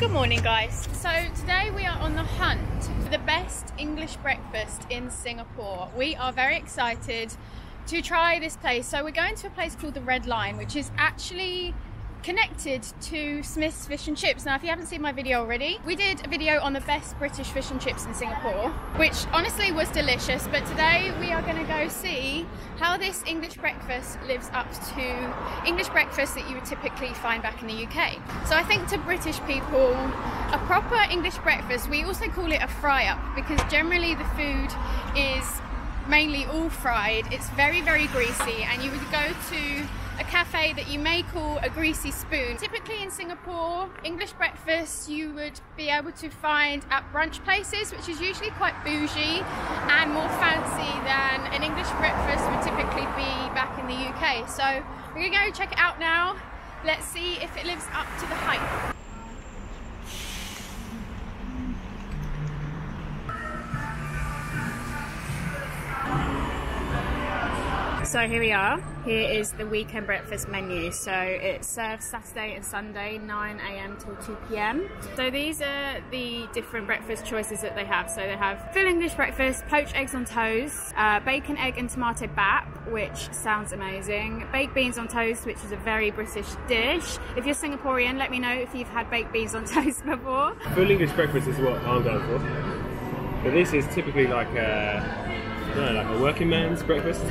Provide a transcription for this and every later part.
Good morning guys. So today we are on the hunt for the best English breakfast in Singapore. We are very excited to try this place. So we're going to a place called the Red Lion which is actually connected to Smith's Fish and Chips. Now, if you haven't seen my video already, we did a video on the best British fish and chips in Singapore, which honestly was delicious. But today we are going to go see how this English breakfast lives up to English breakfast that you would typically find back in the UK. So I think to British people, a proper English breakfast, we also call it a fry up because generally the food is mainly all fried. It's very, very greasy and you would go to a cafe that you may call a greasy spoon. Typically in Singapore, English breakfast you would be able to find at brunch places, which is usually quite bougie and more fancy than an English breakfast would typically be back in the UK. So we're gonna go check it out now. Let's see if it lives up to the hype. So here we are. Here is the weekend breakfast menu. So it serves Saturday and Sunday, 9am till 2pm. So these are the different breakfast choices that they have. So they have full English breakfast, poached eggs on toast, uh, bacon, egg and tomato bap, which sounds amazing. Baked beans on toast, which is a very British dish. If you're Singaporean, let me know if you've had baked beans on toast before. Full English breakfast is what I'm going for. But this is typically like a, know, like a working man's breakfast.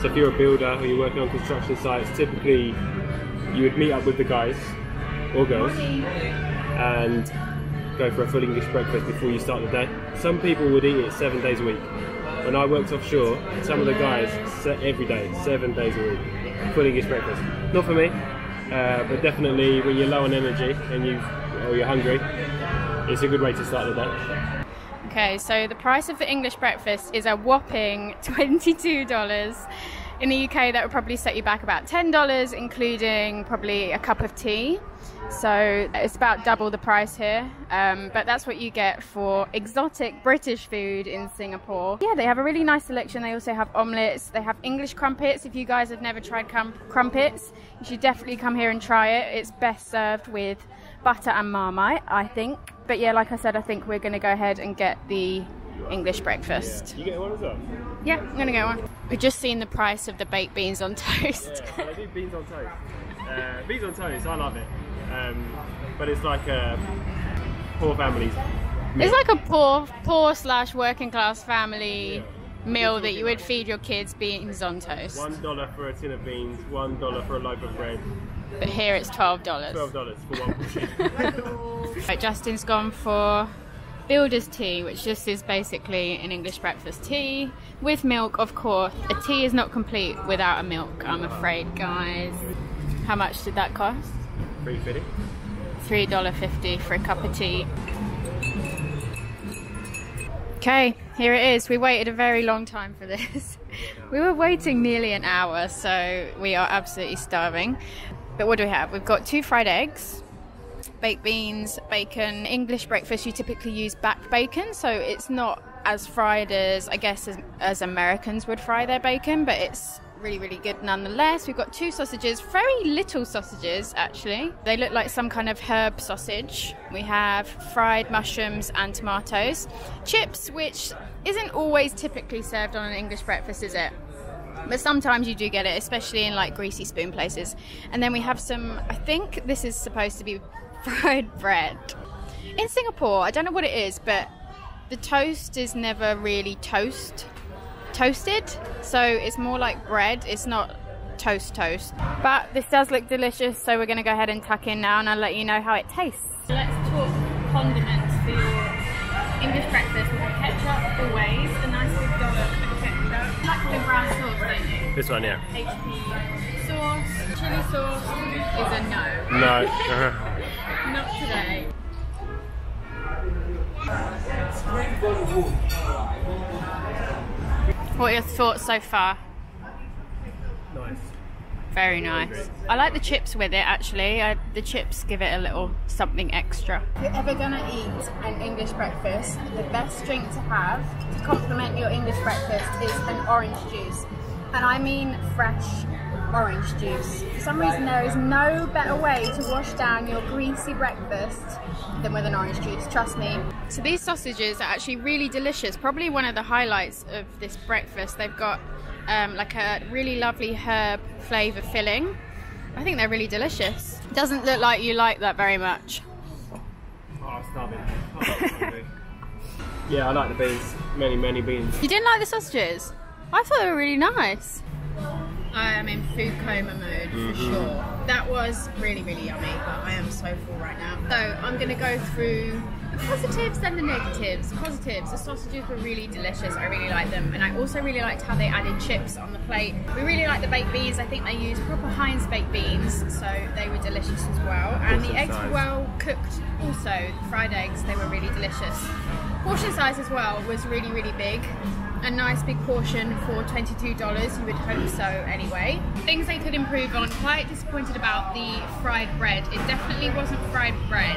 So if you're a builder or you're working on construction sites, typically you would meet up with the guys or girls and go for a full English breakfast before you start the day. Some people would eat it seven days a week. When I worked offshore, some of the guys every day, seven days a week, full English breakfast. Not for me, uh, but definitely when you're low on energy and you or you're hungry, it's a good way to start the day. Okay, so the price of the English breakfast is a whopping $22. In the UK, that would probably set you back about $10, including probably a cup of tea. So it's about double the price here, um, but that's what you get for exotic British food in Singapore. Yeah, they have a really nice selection. They also have omelets. They have English crumpets. If you guys have never tried crumpets, you should definitely come here and try it. It's best served with butter and marmite, I think. But yeah, like I said, I think we're going to go ahead and get the English breakfast. Yeah. You get one as well? Yeah, I'm going to get one. We've just seen the price of the baked beans on toast. yeah, I do beans on toast. Uh, beans on toast, I love it. Um, but it's like a poor families. It's like a poor, poor slash working class family. Yeah meal that you would feed your kids beans on toast. One dollar for a tin of beans, one dollar for a loaf of bread, but here it's $12. $12 for one portion. right, Justin's gone for builder's tea, which just is basically an English breakfast tea with milk, of course. A tea is not complete without a milk, I'm afraid, guys. How much did that cost? $3.50. $3.50 for a cup of tea. Okay, here it is. We waited a very long time for this. we were waiting nearly an hour, so we are absolutely starving. But what do we have? We've got two fried eggs, baked beans, bacon. English breakfast, you typically use back bacon, so it's not as fried as, I guess, as, as Americans would fry their bacon, but it's really, really good nonetheless. We've got two sausages, very little sausages actually. They look like some kind of herb sausage. We have fried mushrooms and tomatoes. Chips, which isn't always typically served on an English breakfast, is it? But sometimes you do get it, especially in like greasy spoon places. And then we have some, I think this is supposed to be fried bread. In Singapore, I don't know what it is, but the toast is never really toast toasted, so it's more like bread. It's not toast toast. But this does look delicious, so we're going to go ahead and tuck in now, and I'll let you know how it tastes. Let's talk condiments for your English breakfast. Ketchup always, nice the brown sauce, don't you? This one, yeah. HP sauce, chili sauce is a no. No. Not today. What are your thoughts so far? Nice. Very nice. I like the chips with it actually. I, the chips give it a little something extra. If you're ever gonna eat an English breakfast, the best drink to have to complement your English breakfast is an orange juice. And I mean fresh orange juice. For some reason, there is no better way to wash down your greasy breakfast than with an orange juice, trust me. So these sausages are actually really delicious. Probably one of the highlights of this breakfast. They've got um, like a really lovely herb flavour filling. I think they're really delicious. Doesn't look like you like that very much. Oh, starving. Oh, yeah, I like the beans. Many, many beans. You didn't like the sausages? I thought they were really nice. I am in food coma mode for Mhm. sure. That was really, really yummy, but I am so full right now. So I'm going to go through the positives and the negatives. Positives, the sausages were really delicious. I really liked them. And I also really liked how they added chips on the plate. We really liked the baked beans. I think they used proper Heinz baked beans, so they were delicious as well. And the eggs were well cooked also. The fried eggs, they were really delicious. Portion size as well was really, really big a nice big portion for $22 you would hope so anyway. Things they could improve on quite disappointed about the fried bread. It definitely wasn't fried bread.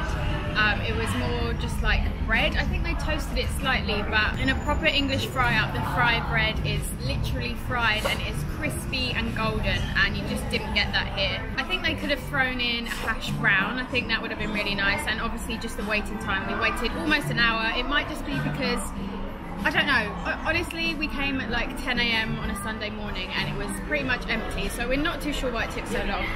Um, it was more just like bread. I think they toasted it slightly but in a proper English fry up the fried bread is literally fried and it's crispy and golden and you just didn't get that here. I think they could have thrown in a hash brown. I think that would have been really nice and obviously just the waiting time. We waited almost an hour. It might just be because I don't know. Honestly, we came at like 10 a.m. on a Sunday morning and it was pretty much empty, so we're not too sure why it took so long.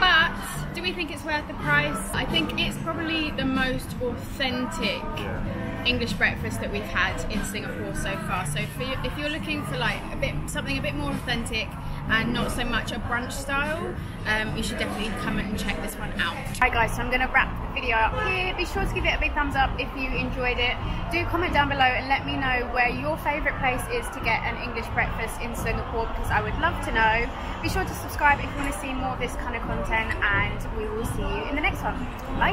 But do we think it's worth the price? I think it's probably the most authentic Yeah. English breakfast that we've had in Singapore so far. So for if you're looking for like a bit something a bit more authentic and not so much a brunch style, um, you should definitely come and check this one out. Alright guys, so I'm going to wrap the video up here. Be sure to give it a big thumbs up if you enjoyed it. Do comment down below and let me know where your favourite place is to get an English breakfast in Singapore because I would love to know. Be sure to subscribe if you want to see more of this kind of content and we will see you in the next one. Bye!